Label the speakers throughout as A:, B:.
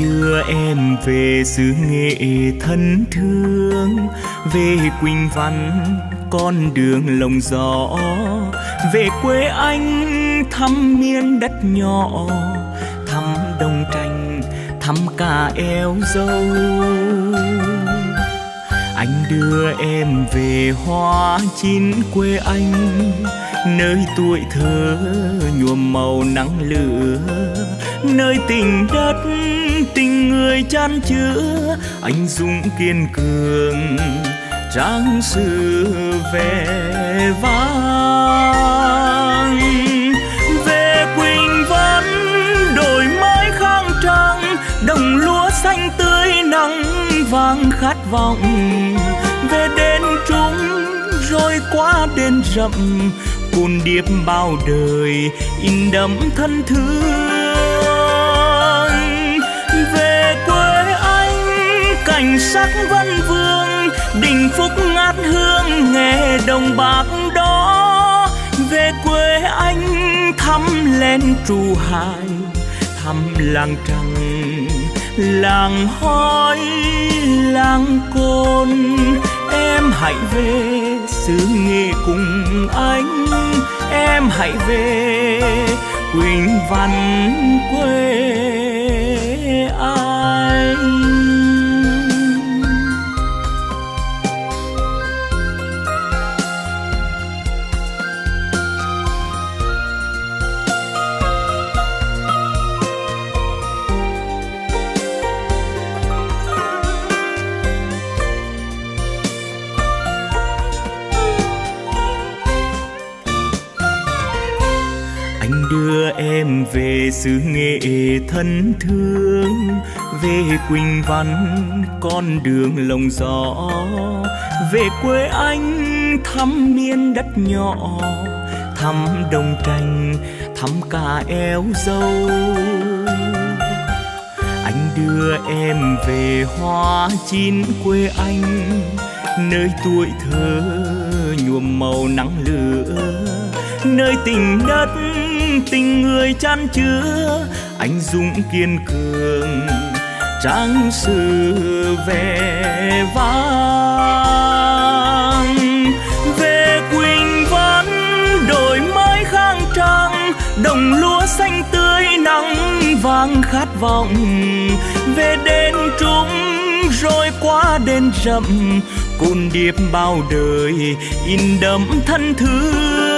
A: đưa em về xứ nghệ thân thương. Về quỳnh văn, con đường lồng gió. Về quê anh, thăm miền đất nhỏ. Thăm đồng tranh thăm cả eo dâu. Anh đưa em về hoa chín quê anh. Nơi tuổi thơ nhuộm màu nắng lửa nơi tình đất, tình người chan chứa, anh dũng kiên cường, trang sử về vang. Về quỳnh vân đổi mới khang trang, đồng lúa xanh tươi nắng vàng khát vọng. Về đến chúng rồi qua đền rậm cồn điệp bao đời, in đậm thân thương. Cảnh sắc văn vương, đình phúc ngát hương nghề đồng bạc đó. Về quê anh thăm lên trù hải thăm làng trăng làng hói, làng cồn em hãy về xứ nghệ cùng anh, em hãy về quỳnh văn quê anh. Em về xứ nghệ thân thương. Về quỳnh văn, con đường lồng gió. Về quê anh thăm miền đất nhỏ. Thăm đồng tranh thăm cả eo dâu. Anh đưa em về hoa chín quê anh. Nơi tuổi thơ nhuộm màu nắng lửa. Nơi tình đất tình người chan chứa, anh dũng kiên cường, trang sử vẻ vang. Về quỳnh văn, đổi mới khang trang, đồng lúa xanh tươi nắng vàng khát vọng. Về đền trung, rồi qua đền rậm cồn điệp bao đời in đậm thân thương.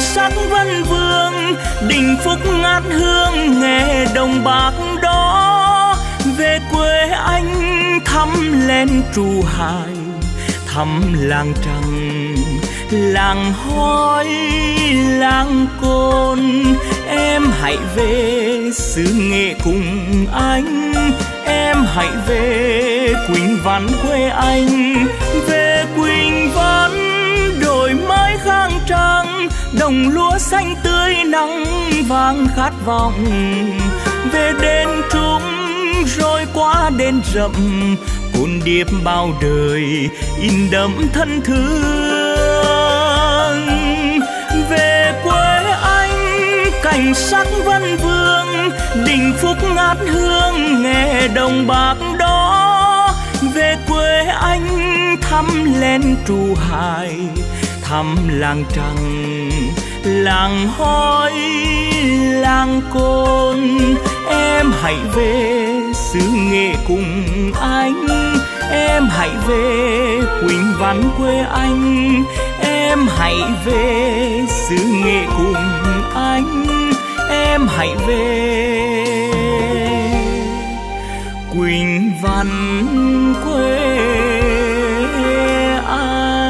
A: Cảnh sắc văn vương, đình phúc ngát hương nghe đồng bạc đó. Về quê anh thăm lên trù hải thăm làng trăng làng hói làng cồn. Em hãy về xứ nghệ cùng anh, em hãy về quỳnh văn quê anh. Về đồng lúa xanh tươi nắng vàng khát vọng. Về đến trung rồi qua đến rậm, cồn điệp bao đời in đậm thân thương. Về quê anh, cảnh sắc văn vương, đình phúc ngát hương nghe đồng bạc đó. Về quê anh thăm lên trù hải thăm làng trăng làng hói, làng cồn. Em hãy về, xứ nghệ cùng anh. Em hãy về quỳnh văn quê anh. Em hãy về, xứ nghệ cùng anh. Em hãy về, quỳnh văn quê anh.